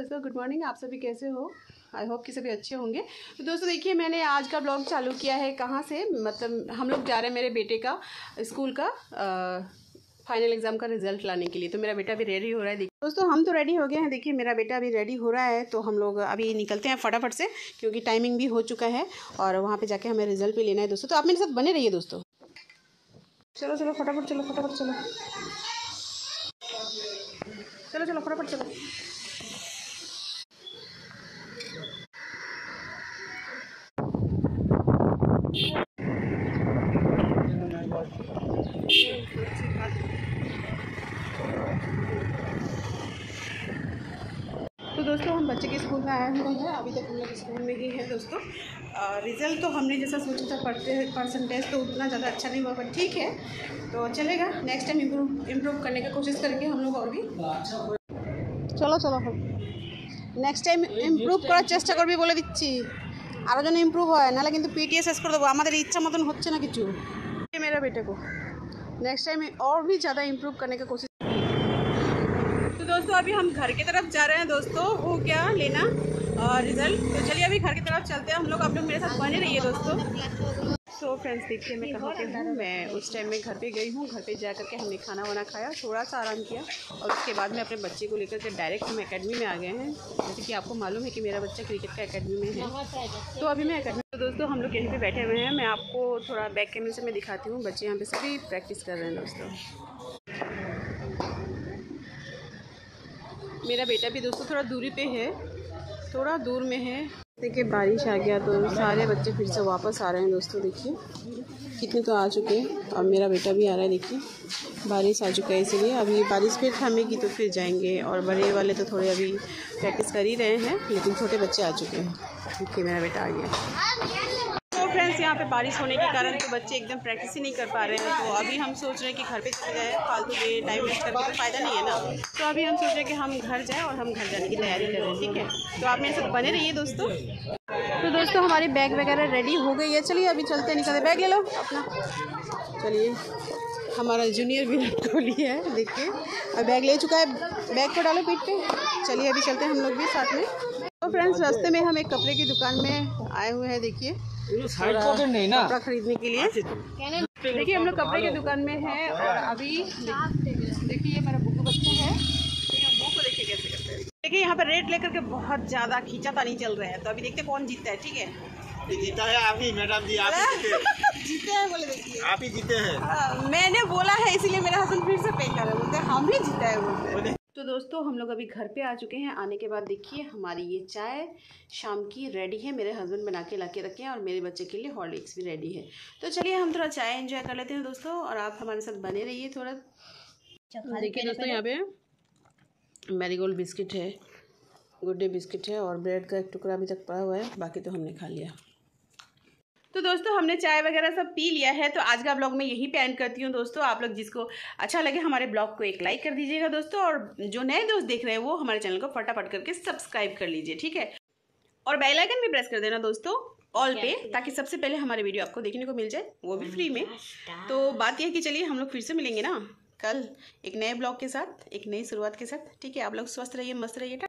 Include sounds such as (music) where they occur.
दोस्तों good morning आप सभी कैसे हो? आई होप कि सभी अच्छे होंगे। तो दोस्तों, देखिए, मैंने आज का ब्लॉग चालू किया है। कहाँ से? मतलब हम लोग जा रहे हैं मेरे बेटे का स्कूल का फाइनल एग्ज़ाम का रिज़ल्ट लाने के लिए। तो मेरा बेटा भी रेडी हो रहा है। देखिए, दोस्तों, हम तो रेडी हो गए हैं। देखिए, मेरा बेटा अभी रेडी हो रहा है। तो हम लोग अभी निकलते हैं फटाफट से, क्योंकि टाइमिंग भी हो चुका है और वहाँ पे जाके हमें रिज़ल्ट भी लेना है, दोस्तों। तो आप मेरे साथ बने रहिए, दोस्तों। चलो चलो, फटाफट चलो फटाफट, चलो। चलो चलो, फटाफट, चलो तो दोस्तों हम बच्चे के स्कूल में आए हुए हैं अभी तक हम लोग स्कूल में ही हैं दोस्तों रिज़ल्ट तो हमने जैसा सोचा था पढ़ते परसेंटेज तो उतना ज़्यादा अच्छा नहीं हुआ पर ठीक है तो चलेगा नेक्स्ट टाइम इम्प्रूव इम्प्रूव करने की कोशिश करेंगे हम लोग और भी চলো চলো নেক্সট টাইম ইমপ্রুভ করার চেষ্টা করবি বলে দিচ্ছি আরও যেন ইমপ্রুভ হয় নাহলে কিন্তু পিটিএ শেষ করে দেবো আমাদের इच्छा मतन হচ্ছে না কিছু ये मेरा बेटे को नेक्स्ट टाइम और भी ज़्यादा इम्प्रूव करने की कोशिश तो दोस्तों, अभी हम घर की तरफ़ जा रहे हैं दोस्तों वो क्या लेना, और रिज़ल्ट तो चलिए अभी घर की तरफ़ चलते हैं। हम लोग आप लोग मेरे साथ बने रहिए दोस्तों। सो फ्रेंड्स देखिए मैं कहाँ पे हूँ। मैं उस टाइम में घर पे गई हूँ। घर पे जा करके हमने खाना वाना खाया, थोड़ा सा आराम किया, और उसके बाद में अपने बच्चे को लेकर के डायरेक्ट हम अकेडमी में आ गए हैं। जैसे कि आपको मालूम है कि मेरा बच्चा क्रिकेट का अकेडमी में है। तो अभी मैं अकेडमी तो दोस्तों, हम लोग यहीं पर बैठे हुए हैं। मैं आपको थोड़ा बैक कैमरे से मैं दिखाती हूँ। बच्चे यहाँ पे सभी प्रैक्टिस कर रहे हैं दोस्तों। मेरा बेटा भी दोस्तों थोड़ा दूरी पे है, थोड़ा दूर में है। देखिए बारिश आ गया तो सारे बच्चे फिर से वापस आ रहे हैं दोस्तों, देखिए। कितने तो आ चुके हैं, और मेरा बेटा भी आ रहा है, देखिए। बारिश आ चुका है इसलिए अभी बारिश फिर थमेगी तो फिर जाएँगे, और बड़े वाले तो थोड़े अभी प्रैक्टिस कर ही रहे हैं, लेकिन छोटे बच्चे आ चुके हैं। देखिए, मेरा बेटा आ गया। फ्रेंड्स यहाँ पे बारिश होने के कारण तो बच्चे एकदम प्रैक्टिस ही नहीं कर पा रहे हैं। तो अभी हम सोच रहे हैं कि घर पे चले जाए, फालतू के टाइम वेस्ट करके तो फ़ायदा नहीं है ना। तो अभी हम सोच रहे हैं कि हम घर जाएँ और हम घर जाने की तैयारी कर ठीक है? तो आप मेरे साथ बने रहिए दोस्तों। तो दोस्तों, हमारी बैग वगैरह रेडी हो गई है। चलिए, अभी चलते निकलते बैग ले लो अपना। चलिए, हमारा जूनियर विराट कोहली है, देखिए। अब बैग ले चुका है। बैग को डालो पीठ पे चलिए, अभी चलते हैं हम लोग भी साथ में। तो फ्रेंड्स रास्ते में हम एक कपड़े की दुकान में आए हुए हैं, देखिए। कपड़ा खरीदने के लिए। देखिए हम लोग कपड़े की दुकान में है और अभी देखिए ये मेरा बुकू बच्चा है। देखिए हैं। देखिए यहाँ पर रेट लेकर के बहुत ज़्यादा खींचा तानी चल रहा है। तो अभी देखते कौन जीतता है ठीक है? जीता है आप ही मैडम जी आप जीते। (laughs) जीते हैं बोले देखिए। आप ही जीते हैं। हाँ, मैंने बोला है इसीलिए मेरा हस्बैंड फिर से पे कर रहे बोलते हम ही जीता है बोलते तो दोस्तों हम लोग अभी घर पे आ चुके हैं। आने के बाद देखिए हमारी ये चाय शाम की रेडी है। मेरे हस्बैंड बना के ला के रखे हैं और मेरे बच्चे के लिए हॉर्लिक्स भी रेडी है। तो चलिए हम थोड़ा चाय एंजॉय कर लेते हैं दोस्तों और आप हमारे साथ बने रहिए थोड़ा। देखिए दोस्तों यहाँ पे मैरीगोल्ड बिस्किट है गुड डे बिस्किट है और ब्रेड का एक टुकड़ा अभी तक पड़ा हुआ है बाकी तो हमने खा लिया। तो दोस्तों हमने चाय वगैरह सब पी लिया है तो आज का ब्लॉग मैं यही पे एंड करती हूँ दोस्तों। आप लोग जिसको अच्छा लगे हमारे ब्लॉग को एक लाइक कर दीजिएगा दोस्तों और जो नए दोस्त देख रहे हैं वो हमारे चैनल को फटाफट करके सब्सक्राइब कर लीजिए ठीक है? और बेल आइकन भी प्रेस कर देना दोस्तों ऑल पे ताकि सबसे पहले हमारे वीडियो आपको देखने को मिल जाए वो भी फ्री में। तो बात यह है कि चलिए हम लोग फिर से मिलेंगे ना कल एक नए ब्लॉग के साथ एक नई शुरुआत के साथ ठीक है? आप लोग स्वस्थ रहिए मस्त रहिए